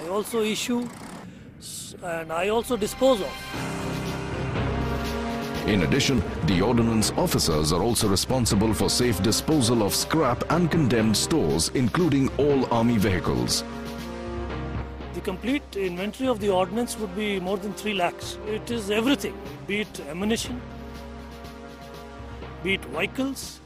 I also issue and I also dispose of. In addition, the ordnance officers are also responsible for safe disposal of scrap and condemned stores, including all army vehicles. The complete inventory of the ordnance would be more than 3 lakhs. It is everything, be it ammunition, be it vehicles.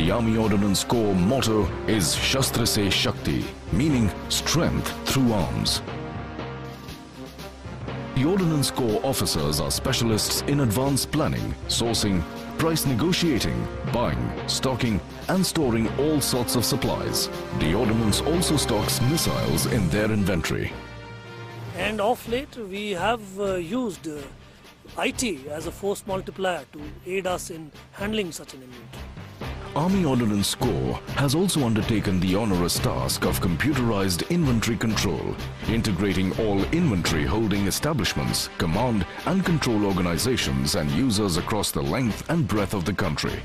The Army Ordnance Corps motto is Shastra Se Shakti, meaning strength through arms. The Ordnance Corps officers are specialists in advanced planning, sourcing, price negotiating, buying, stocking and storing all sorts of supplies. The Ordnance also stocks missiles in their inventory. And of late, we have uh, used uh, IT as a force multiplier to aid us in handling such an inventory. Army Ordnance Corps has also undertaken the onerous task of computerized inventory control, integrating all inventory holding establishments, command and control organizations and users across the length and breadth of the country.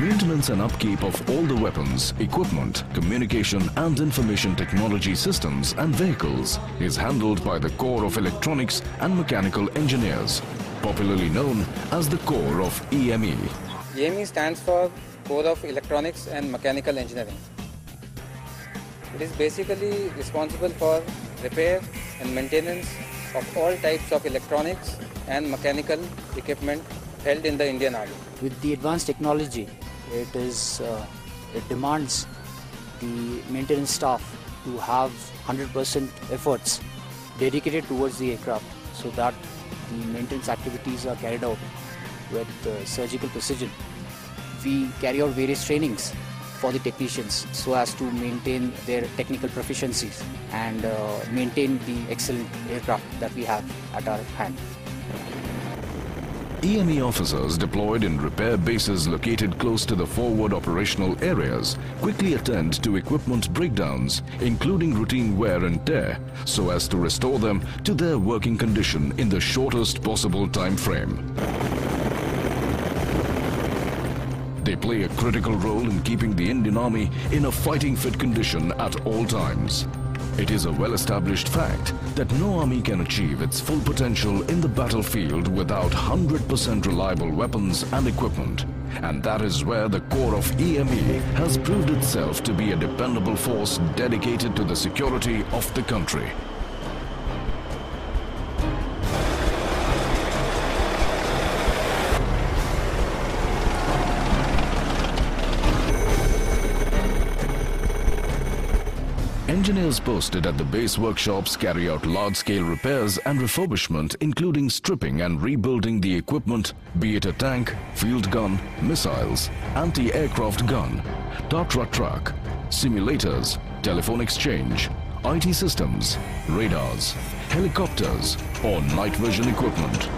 Maintenance and upkeep of all the weapons, equipment, communication and information technology systems and vehicles is handled by the Corps of Electronics and Mechanical Engineers, popularly known as the Corps of EME. EME stands for Corps of Electronics and Mechanical Engineering. It is basically responsible for repair and maintenance of all types of electronics and mechanical equipment held in the Indian Army. With the advanced technology, it is uh, it demands the maintenance staff to have 100% efforts dedicated towards the aircraft so that the maintenance activities are carried out with uh, surgical precision. We carry out various trainings for the technicians so as to maintain their technical proficiencies and uh, maintain the excellent aircraft that we have at our hand. EME officers deployed in repair bases located close to the forward operational areas quickly attend to equipment breakdowns, including routine wear and tear, so as to restore them to their working condition in the shortest possible time frame. They play a critical role in keeping the Indian Army in a fighting fit condition at all times. It is a well-established fact that no army can achieve its full potential in the battlefield without 100% reliable weapons and equipment. And that is where the Corps of EME has proved itself to be a dependable force dedicated to the security of the country. Engineers posted at the base workshops carry out large-scale repairs and refurbishment including stripping and rebuilding the equipment, be it a tank, field gun, missiles, anti-aircraft gun, Tatra truck, simulators, telephone exchange, IT systems, radars, helicopters or night vision equipment.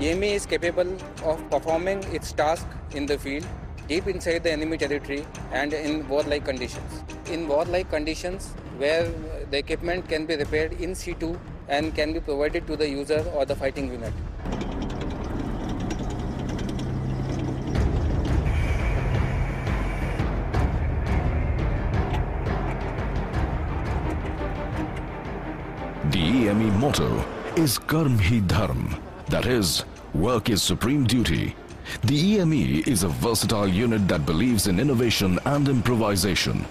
EME is capable of performing its task in the field deep inside the enemy territory and in warlike conditions. In warlike conditions where the equipment can be repaired in situ and can be provided to the user or the fighting unit. The EME motto is Karm Hi Dharm, that is, work is supreme duty. The EME is a versatile unit that believes in innovation and improvisation.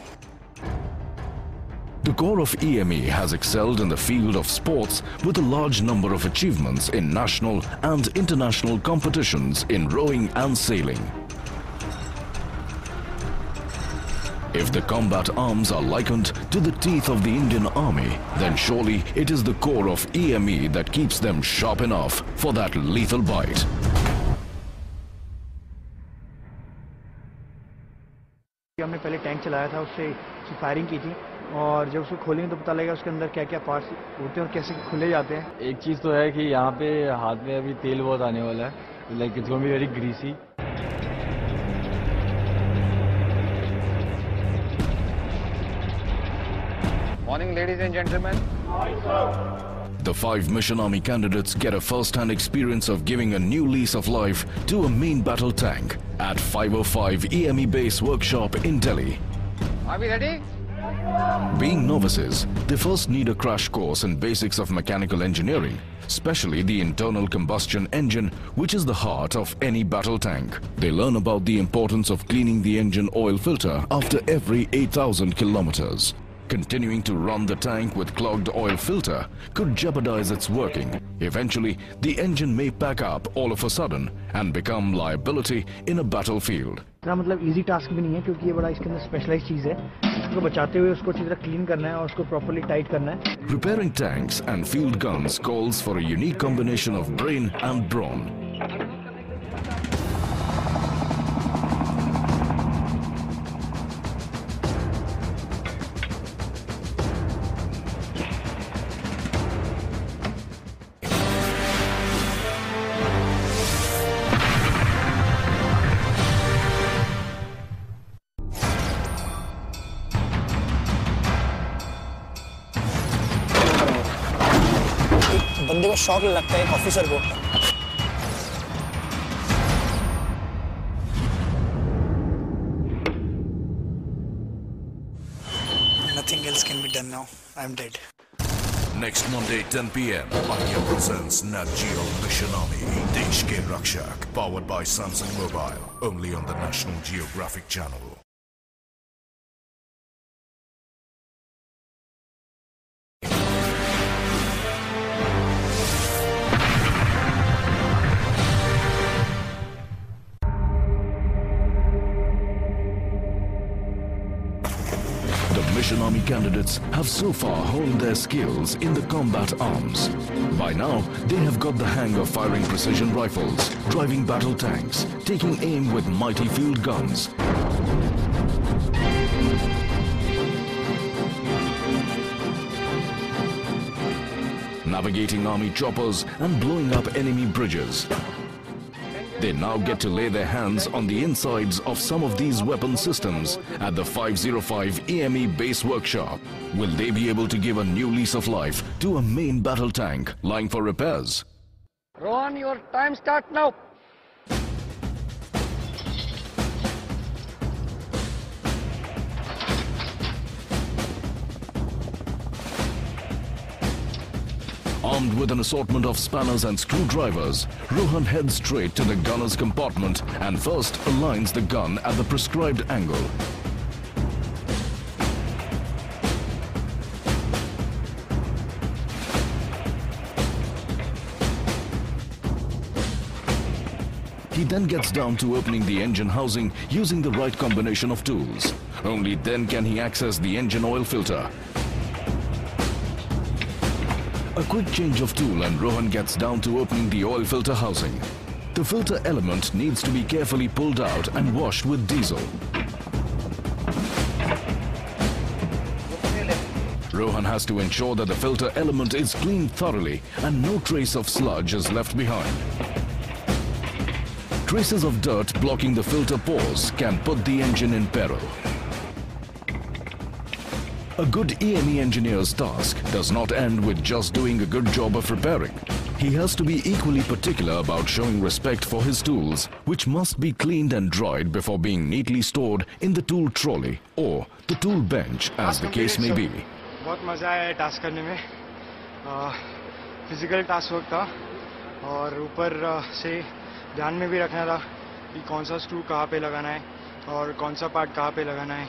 The Corps of EME has excelled in the field of sports with a large number of achievements in national and international competitions in rowing and sailing. If the combat arms are likened to the teeth of the Indian Army, then surely it is the Corps of EME that keeps them sharp enough for that lethal bite. हमने पहले tank चलाया था उससे उसकी firing की थी और जब उसको खोलेंगे तो पता लगेगा उसके अंदर क्या क्या पार्ट्स होते हैं और कैसे खुले जाते हैं एक चीज़ तो है कि यहाँ पे हाथ में अभी तेल बहुत आने वाला है Like it's going to be very greasy. Morning, ladies and gentlemen. The five Mission Army candidates get a first-hand experience of giving a new lease of life to a main battle tank at 505 EME Base Workshop in Delhi. Are we ready? Being novices, they first need a crash course in basics of mechanical engineering, especially the internal combustion engine, which is the heart of any battle tank. They learn about the importance of cleaning the engine oil filter after every 8000 kilometers. Continuing to run the tank with clogged oil filter could jeopardize its working. Eventually, the engine may pack up all of a sudden and become liability in a battlefield. इतना मतलब easy task भी नहीं है क्योंकि ये बड़ा इसके अंदर स्पेशलाइज चीज़ है उसको बचाते हुए उसको अच्छी तरह क्लीन करना है और उसको प्रॉपरली टाइट करना है Repairing tanks and field guns calls for a unique combination of brain and brawn. शौक लगता है एक ऑफिसर को Nothing else can be done now. I'm dead. Next Monday, 10 p.m., Anya presents Nat Geo Mission Army, Desh Ke Rakshak, powered by Samsung Mobile, only on the National Geographic Channel. Army candidates have so far honed their skills in the combat arms. By now, they have got the hang of firing precision rifles, driving battle tanks, taking aim with mighty field guns. Navigating army choppers and blowing up enemy bridges. They now get to lay their hands on the insides of some of these weapon systems at the 505 EME base workshop. Will they be able to give a new lease of life to a main battle tank lying for repairs? Rohan, your time start now. Armed with an assortment of spanners and screwdrivers, Rohan heads straight to the gunner's compartment and first aligns the gun at the prescribed angle. He then gets down to opening the engine housing using the right combination of tools. Only then can he access the engine oil filter. A quick change of tool and Rohan gets down to opening the oil filter housing. The filter element needs to be carefully pulled out and washed with diesel. Rohan has to ensure that the filter element is cleaned thoroughly and no trace of sludge is left behind. Traces of dirt blocking the filter pores can put the engine in peril. A good EME engineer's task does not end with just doing a good job of repairing. He has to be equally particular about showing respect for his tools, which must be cleaned and dried before being neatly stored in the tool trolley or the tool bench as the case may be. बहुत मज़ा आया है task करने में physical task work था और ऊपर अ, से ध्यान में भी रखना था कि कौन सा स्क्रू कहाँ पे लगाना है और कौन सा पार्ट कहाँ पे लगाना है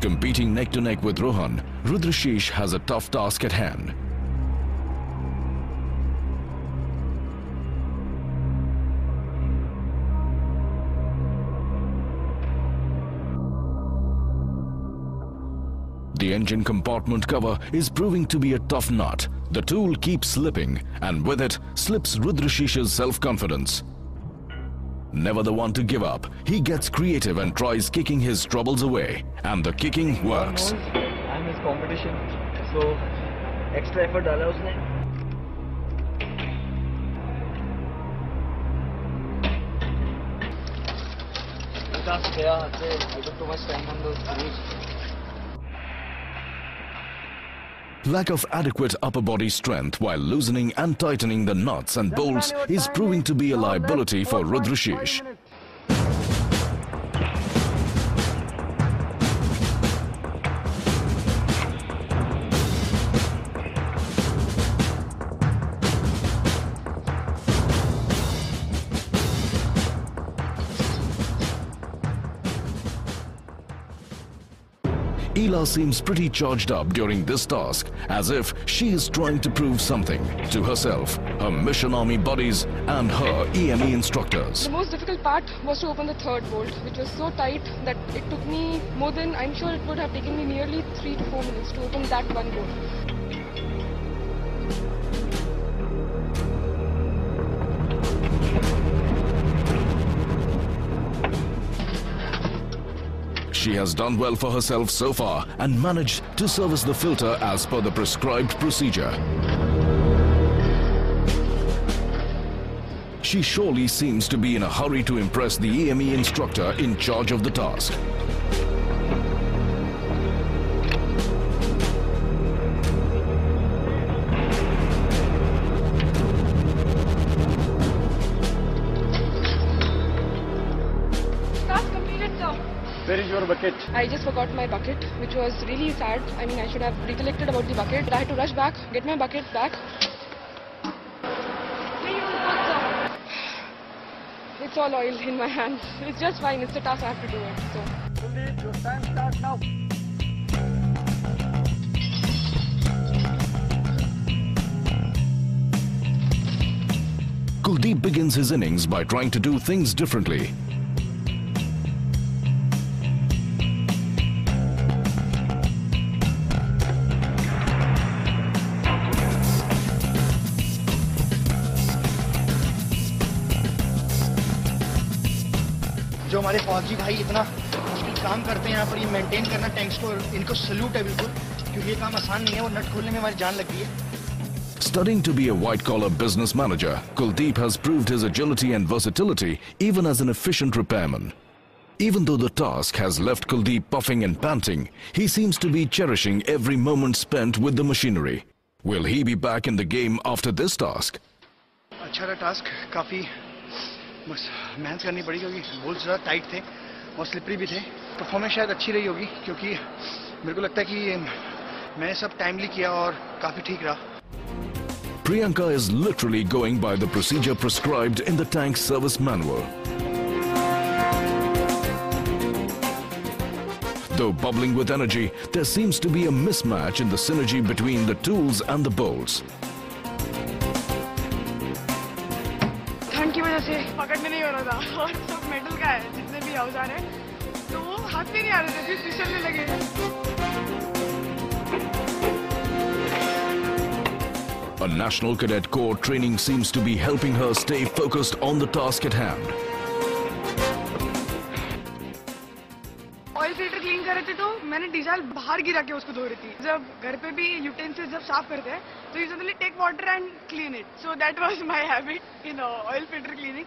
Competing neck to neck with Rohan, Rudrashish has a tough task at hand. The engine compartment cover is proving to be a tough nut. The tool keeps slipping, and with it slips Rudrashish's self-confidence. Never the one to give up, he gets creative and tries kicking his troubles away. And the kicking works. I'm his competition, so extra effort allows me. Too much time on those. Lack of adequate upper body strength while loosening and tightening the nuts and bolts is proving to be a liability for Rudrashish. Ela seems pretty charged up during this task, as if she is trying to prove something to herself, her mission army buddies, and her EME instructors. The most difficult part was to open the third bolt, which was so tight that it took me more than, I'm sure it would have taken me nearly three to four minutes to open that one bolt. She has done well for herself so far and managed to service the filter as per the prescribed procedure. She surely seems to be in a hurry to impress the EME instructor in charge of the task. Where is your bucket? I just forgot my bucket, which was really sad. I mean, I should have recollected about the bucket. But I had to rush back, get my bucket back. It's all oil in my hands. It's just fine. It's a task. I have to do it. So. Your time starts now. Kuldeep begins his innings by trying to do things differently. फौजी भाई इतना मुश्किल काम करते हैं यहाँ पर ये मेंटेन करना टैंक्स को इनको सल्यूट है बिल्कुल क्योंकि ये काम आसान नहीं है वो नट खोलने में हमारी जान लग गई है Studying to be a white collar business manager, Kuldeep has proved his agility and versatility even as an efficient repairman. Even though the task has left Kuldeep puffing and panting, he seems to be cherishing every moment spent with the machinery. Will he be back in the game after this task? अच्छा था task काफ़ी बस मेहनत करनी पड़ी क्योंकि balls ज़्यादा tight थे और स्लिपरी भी थे परफॉर्मेंस शायद अच्छी रही होगी क्योंकि मेरे को लगता है कि मैंने सब टाइमली किया और काफ़ी ठीक रहा Priyanka is literally going by the procedure prescribed in the tank service manual. Though bubbling with energy, there seems to be a mismatch in the synergy between the tools and the bolts. पकड़ में नहीं हो रहा था। और सब metal का है जितने भी औज़ार है। तो वो हाथ में नहीं आ रहे थे फिर फिसलने लगे। A National Cadet Corps training seems to be helping her stay focused on the task at hand. Oil filter clean कर रहे थे तो मैंने डीजल बाहर गिरा के उसको धो रही थी। जब घर पे भी यूटेंसिल्स जब साफ़ करते हैं तो usually take water and clean it so that was my habit in oil filter cleaning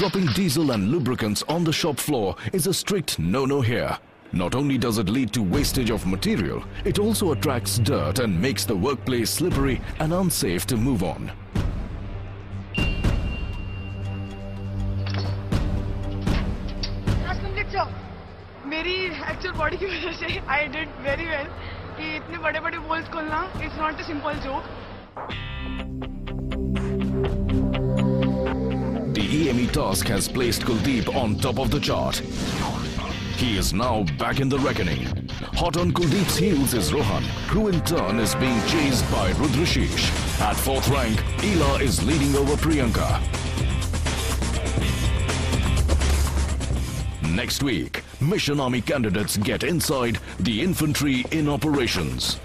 Dropping diesel and lubricants on the shop floor is a strict no-no here. Not only does it lead to wastage of material, it also attracts dirt and makes the workplace slippery and unsafe to move on. Task complete sir मेरी actual body की वजह से I did very well कि इतने बड़े बड़े balls खोलना it's not a simple joke Task has placed Kuldeep on top of the chart. He is now back in the reckoning. Hot on Kuldeep's heels is Rohan, who in turn is being chased by Rudrashish. At fourth rank, Ela is leading over Priyanka. Next week, Mission Army candidates get inside the infantry in operations.